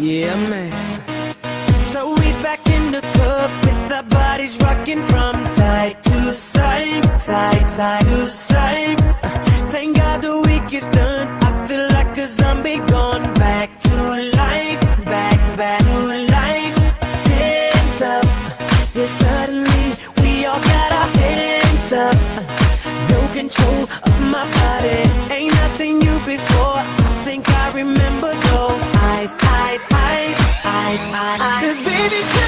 Yeah, man. So we back in the club with our bodies rocking from side to side, side, side to side. Uh, Thank God the week is done. I feel like a zombie gone back to life, back, back to life. Hands up, yeah, suddenly we all got our hands up. No control of my body. Ain't I seen you before? I think I remember eyes, eyes, eyes, eyes. Cause baby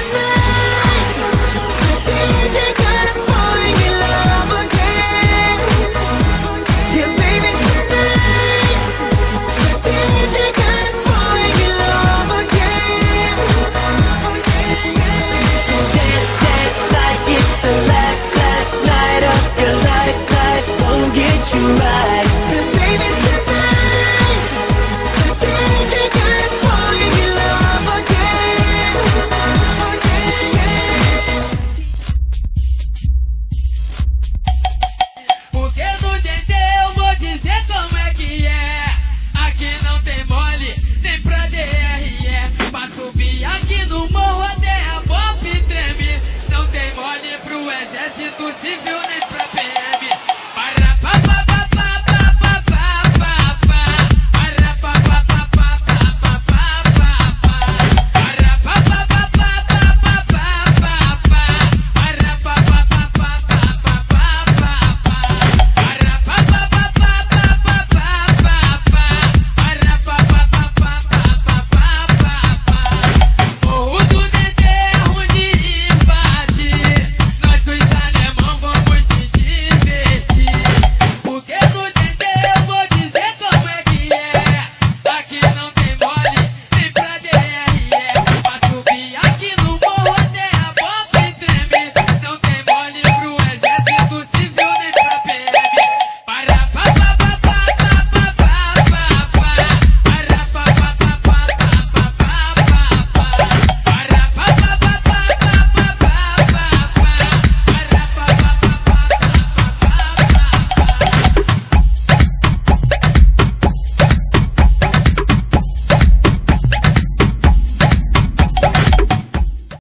civil